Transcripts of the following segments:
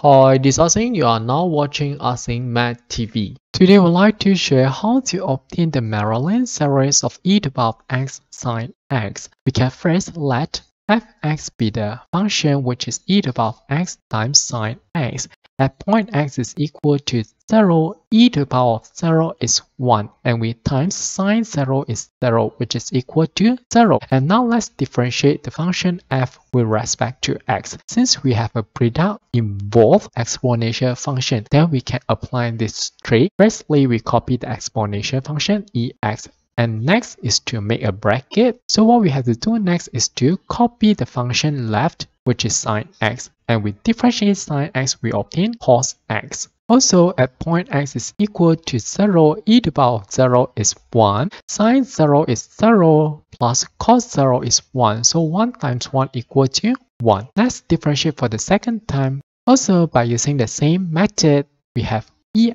Hi, this is Asing. You are now watching Asing Math TV. Today, we'd like to share how to obtain the Maclaurin series of e to the power x sine x. We can first let fx be the function which is e to the power x times sine x at point x is equal to 0, e to the power of 0 is 1, and we times sine 0 is 0, which is equal to 0. And now let's differentiate the function f with respect to x. Since we have a product involved exponential function, then we can apply this trick. Firstly, we copy the exponential function ex and next is to make a bracket. So what we have to do next is to copy the function left, which is sine x. And with differentiate sine x, we obtain cos x. Also, at point x is equal to 0, e to the power of 0 is 1, sine 0 is 0, plus cos 0 is 1. So 1 times 1 equal to 1. Let's differentiate for the second time. Also, by using the same method, we have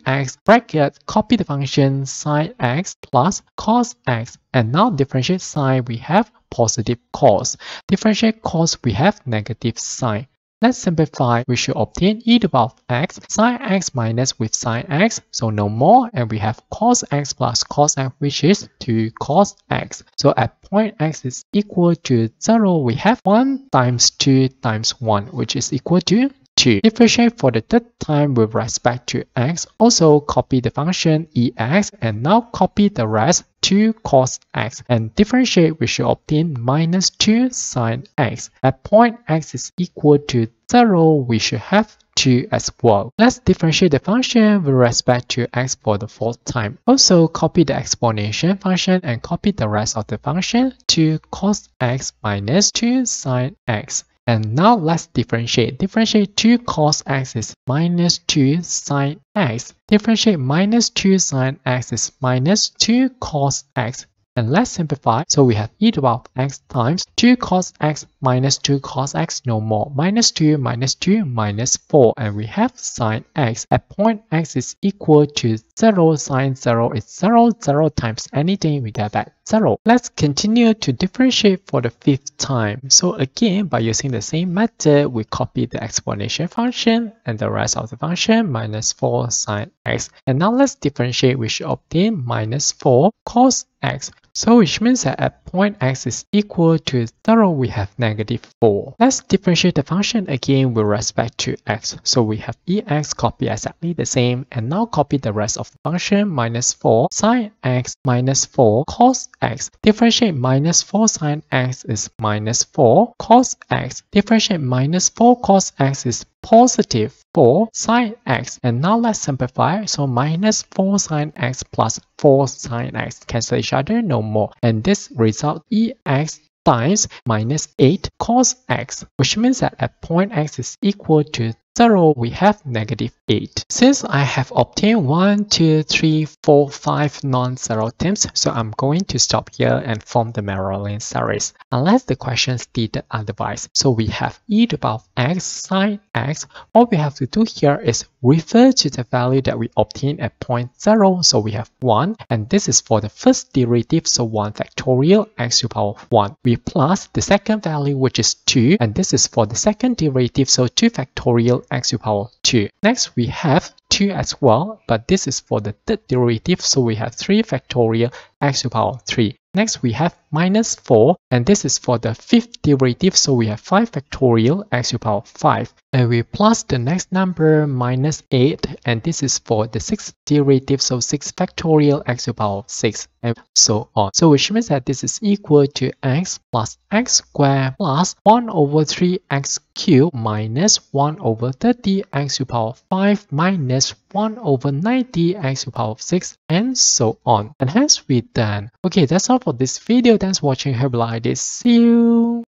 ex bracket copy the function sine x plus cos x and now differentiate sine we have positive cos differentiate cos we have negative sine Let's simplify. We should obtain e to the power of x sine x minus with sine x, so no more, and we have cos x plus cos x, which is 2 cos x. So at point x is equal to 0, we have 1 times 2 times 1, which is equal to 2. Differentiate for the third time with respect to x. Also copy the function ex and now copy the rest 2 cos x and differentiate we should obtain minus 2 sine x. At point x is equal to 0 we should have 2 as well. Let's differentiate the function with respect to x for the fourth time. Also copy the exponential function and copy the rest of the function to cos x minus 2 sine x. And now let's differentiate. Differentiate 2 cos x is minus 2 sine x. Differentiate minus 2 sine x is minus 2 cos x. And let's simplify. So we have e to the power of x times 2 cos x minus 2 cos x no more. Minus 2 minus 2 minus 4. And we have sine x. At point x is equal to 0. Sine 0 is 0. 0 times anything we get back 0. Let's continue to differentiate for the fifth time. So again, by using the same method, we copy the exponential function and the rest of the function minus 4 sine x. And now let's differentiate. We should obtain minus 4 cos x. So which means that at point x is equal to 0, we have negative 4. Let's differentiate the function again with respect to x. So we have ex copy exactly the same and now copy the rest of the function minus 4 sine x minus 4 cos x. Differentiate minus 4 sine x is minus 4 cos x. Differentiate minus 4 cos x is positive 4 sine x. And now let's simplify. So minus 4 sine x plus 4 sine x cancel each other no more. And this result ex times minus 8 cos x, which means that at point x is equal to 0, we have negative 8. Since I have obtained 1, 2, 3, 4, 5 non-zero terms, so I'm going to stop here and form the Maclaurin series, unless the question stated otherwise. So we have e to the power of x sine x. All we have to do here is refer to the value that we obtained at point 0. So we have 1, and this is for the first derivative, so 1 factorial x to the power of 1. We plus the second value, which is 2, and this is for the second derivative, so 2 factorial x to the power 2. Next, we have 2 as well, but this is for the third derivative, so we have 3 factorial x to the power 3. Next, we have minus 4, and this is for the fifth derivative, so we have 5 factorial x to the power 5. And we plus the next number, minus 8, and this is for the sixth derivative, so 6 factorial x to the power 6, and so on. So which means that this is equal to x plus x squared plus 1 over 3x cubed minus 1 over 30 x to the power 5 minus 1 over 90 x to the power 6, and so on. And hence we done. Okay, that's all for this video. Thanks for watching. Like this. See you.